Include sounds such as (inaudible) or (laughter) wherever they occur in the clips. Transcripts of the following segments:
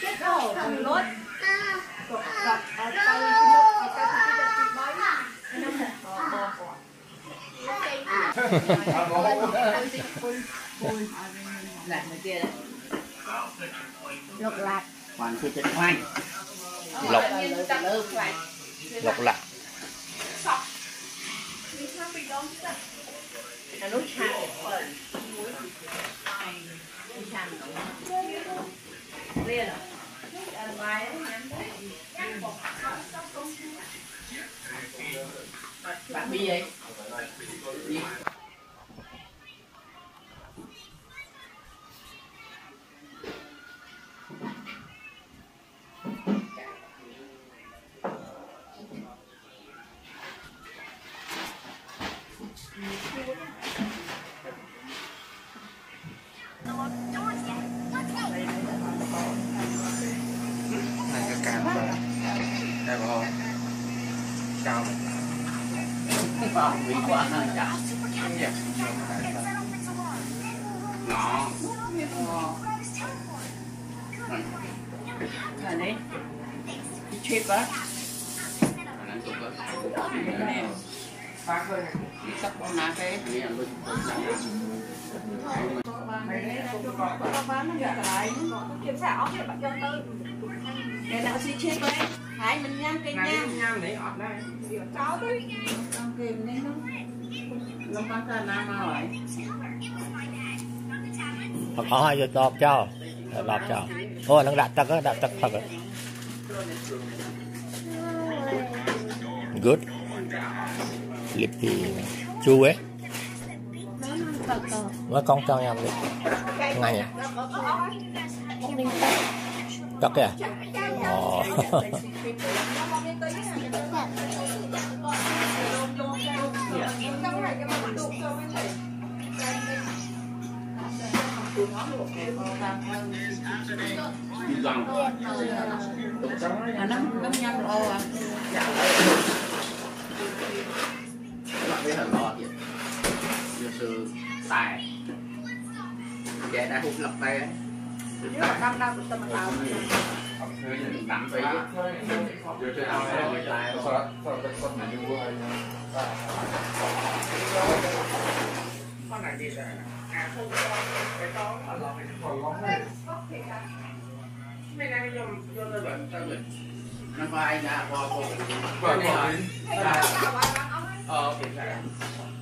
Chết đầu thằng lốt. Gặp ở tay ở tay cái cái bói. Nó một bò bò. Làm cái đấy. Lục lạc. Hoàn cái chân hoành. lộc lộc lạc Liên à? Cao Không, bị quá chả. dạ Nó. Là đấy. Cái chip á. Phát rồi. Đi sắp con nát cái. Kiểm tra ốc thì bạn cho tư. Cái nào xí chip ấy. Hãy mình nhâm cây nhâm Nhâm để ọt đây. Cháu đấy Con kìm đi nó. Lúc con tên nam nào vậy? Mà có hai vô đọc cho. Đọc cho. Ôi nó đặt tật á, đặt tật thật rồi Good. Lịp thì chú ấy. Mới con cho nhầm đi. Ngày à. Tật kìa ồ À, nó nó nhăn ô à. bạn biết là lo thì sư tài kẻ đã hút lập tay ấy nhưng mà năm năm của tâm tao. tắm tới vừa chơi nào Con này thì nó có ai đã qua cô ờ kiểm tra Lấy chua lại là lại là chua chết chết Ở lấy vô nó đặt chua lan, lấy ở đấy tươi ngọt. mình cho nó cháo cá nó cho phần nào ăn đến vậy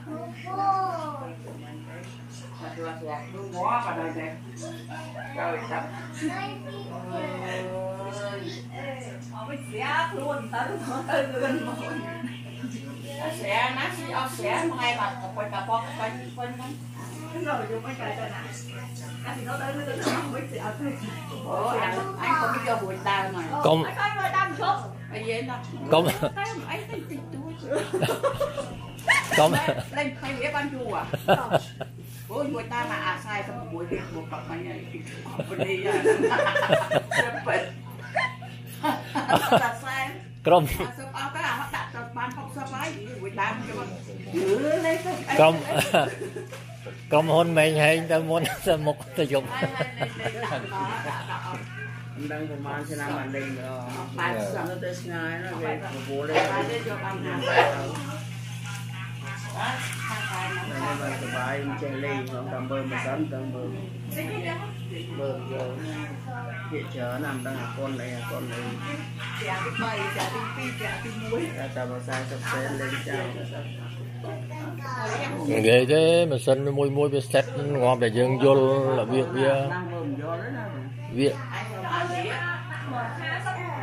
lượt lẹt luôn ngó và đời đẹp trời đất ơi xé luôn tới tới gần mồi xé nó đi ông xé ngay mà quay cả con quay quên không rồi dùng cái cây cho nè anh thì nó tới nó tới không biết gì ở đây anh anh không biết cho buổi tao này công công công lên thay vía ban chùa. (laughs) Oh, yung tama asa sa buhay ko pa pa niya. Company yan. Dapat. Krom. Krom. Krom hôn mình hay ta muốn ta một ta dùng. Ang dang kumain sila manding. Pasok sa tes nga, no, bubulay. Pasok sa tes nga. Đây là bài chen ly không cầm bơm mà sẵn cầm bơm bơm giờ hiện chờ nằm đang là con này con này chả cái bày chả cái pi chả cái muối chả bà sai sắp xếp lên chào ghê thế, mà sân môi môi với sét ngon để dưng vô là việc bia việc.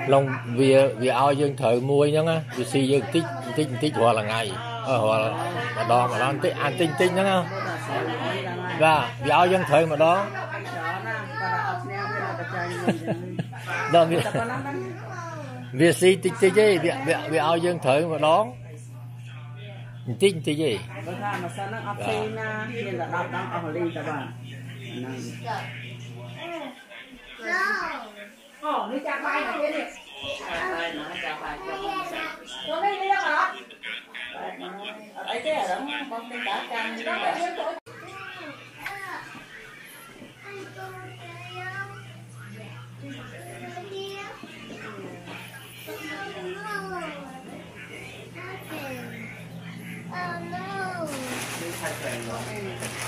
Lòng, vì vì ao dưng thở môi nhá, vì si dương tích tích tích hòa là ngày. Ờ, ở đó mà nó ăn à, tinh tinh đó nha và dạ, vì ao dân thời mà đó (laughs) đó vì (laughs) vì si tinh tinh gì vì vì vì ao dân thời mà đó tinh tinh gì Oh, nó chả bay nó thế này. Chả bay nó chả bay. Nó đây đây đó. Oh no! This is.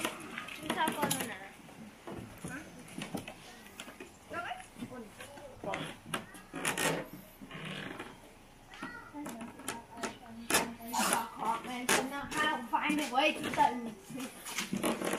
không phải được vậy chứ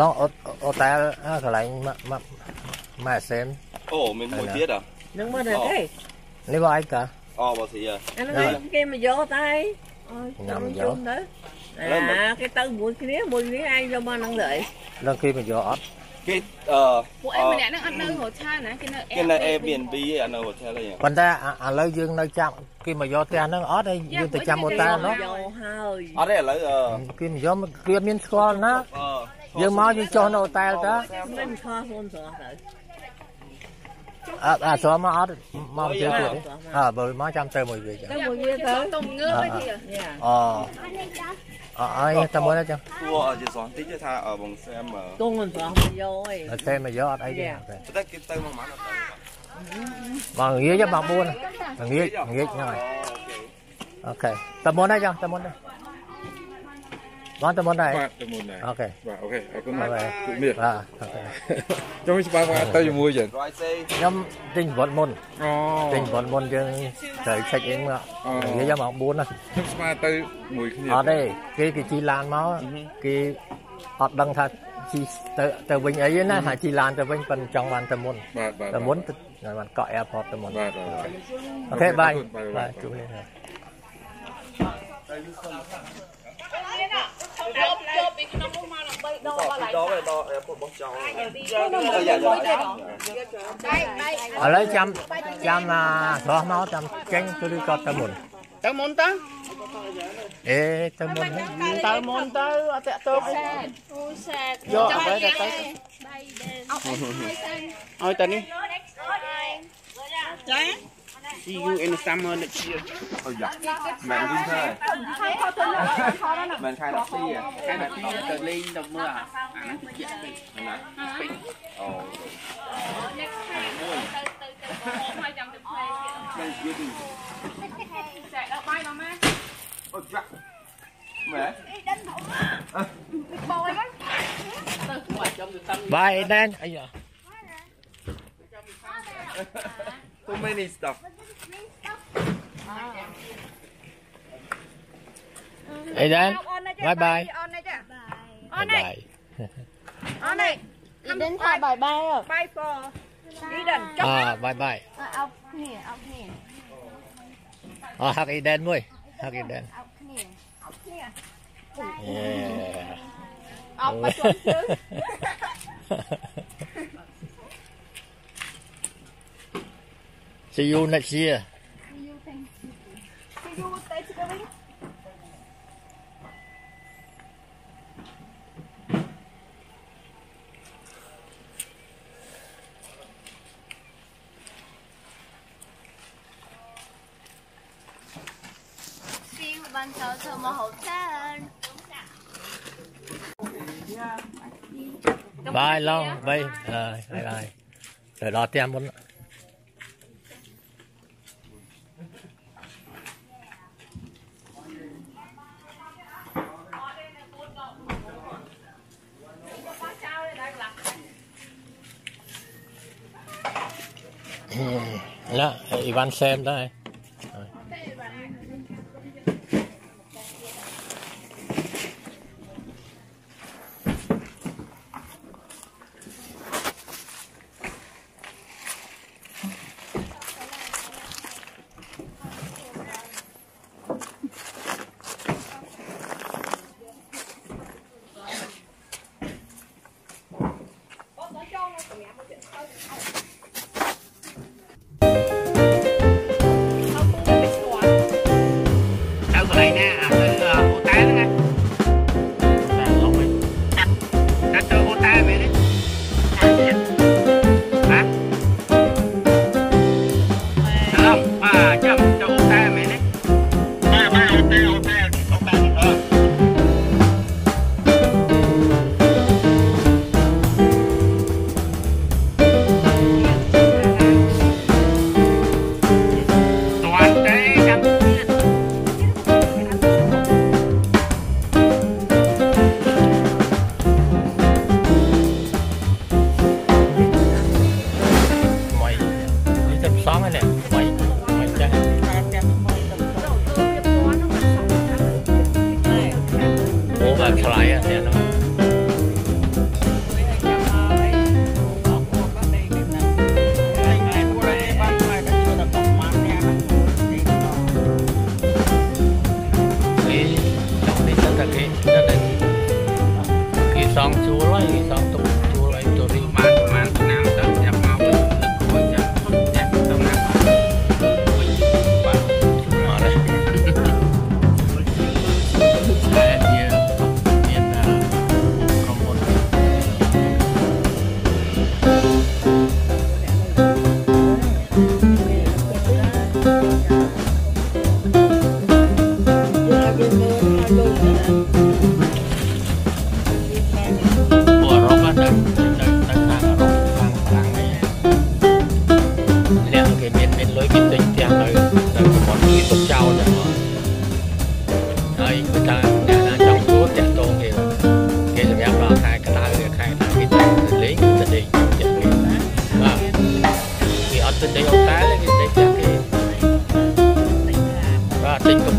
ឡងអូអូតែលអើកន្លែងម៉ាក់ម៉ាក់ម៉ែសេនអូមានមួយទៀតអ្ហ៎នឹងមើលតែគេនេះបងឯងកាអូបើស្រីហ៎អាហ្នឹងគេមកយកតែអូយញ៉ាំយកជុំទៅអាគេទៅមួយគ្នាមួយគ្នាឯងយកមកហ្នឹងទៅអីឡើងគេមកយកអត់គេអឺពួកឯងម្នាក់ហ្នឹងអត់នៅហូថែលណាគេនៅគេនៅ Airbnb ឯអានៅ hotel ឯងប៉ុន្តែឥឡូវយើងនៅចាំគេមកយកផ្ទះហ្នឹងអត់ហើយយើងទៅចាំអូតានោះយកហើយអត់ទេឥឡូវអឺគេមកយកគេមានស្គាល់ណាអឺ យើងមកយើងចុះនៅអូតែលតា មិនខុសខ្លួនស្រស់ទៅ អត់អត់ស្គាល់មកអត់មកជឿទៀតទេអើបើមកចាំទៅមួយវាចឹង ទៅមួយវាទៅ តុំងើបឯទៀត យ៉ា អូអអើយតែមួយចឹង គួរជាស្រស់តិចទេថាអឺបងសែមអឺ គង់មិនស្រស់មកយកអី តែមកយកអត់អីទេ តែគេទៅមកម៉ាត់អត់ទៅ បងងាយបង4ងាយងាយហ្នឹងហើយអូខេតែមុនដែរចឹងតែមុនដែរ បងតែមុនដែរបាទទៅមុនដែរអូខេបាទអូខេអរគុណបាទបាទបាទជំរាបបាទអូខេចង់ច្បាស់ថាទៅជាមួយចឹងរយសេខ្ញុំទិញវត្តមុនអូទិញវត្តមុនយើងត្រូវ check in មកនិយាយមក4ណាខ្ញុំស្មានទៅមួយគ្នាអត់ទេគេគេជីឡានមកគេអត់ដឹងថាជីទៅទៅវិញអីទេណាថាជីឡានទៅវិញប៉ុនចង់បានទៅមុនបាទបាទទៅមុនទៅបានកក់ airport ទៅមុនបាទបាទអូខេបាយបាទបាទជួបគ្នាយ កយកពីក្នុងនោះមកដើម្បីដកដល់ឡៃដល់ដល់ដល់ airport បោះចោលយ៉ាយ៉ាឥឡូវចាំចាំណាស្រស់មកចាំចេញទៅឬក៏ទៅមុនទៅមុនទៅអេទៅមុនហ្នឹងទៅមុនទៅអត់តាក់ទោកអីអូសែតយកអ្វីទៅទៅអោឲ្យតែនេះចា See you in the summer next year. Ôi dạ. Mẹ cũng thế. Mình khai đặt ti à? Khai đặt ti từ lên đồng mưa à? À nó cũng dễ mình. Hả? Ồ. Ôi dạ. Mẹ. Bye Dan. Ấy giờ. Too many stuff. Hey Dan, bye bye. Bye bye. On (laughs) này. Đến bye bye bye rồi. Bye for. Eden. À, bye bye. Ờ, học nè, học nè. À, học Eden mui. Học Eden. Học nè. Học nè. Yeah. Học mà chuẩn chứ. (laughs) (laughs) See you next year. See you. See you, Bye long, bye, ờ, bye bye. Rồi đó tem muốn. Đó, Ivan xem đây. Đâu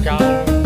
Cao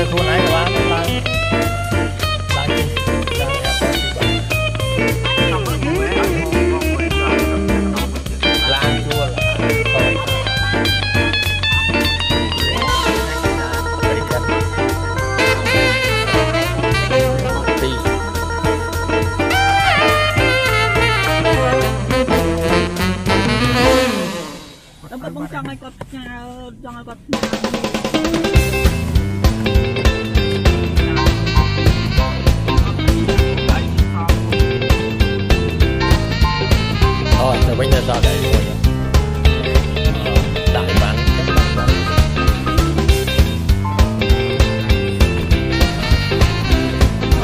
再给我来一个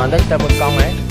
ở đây ta một con ấy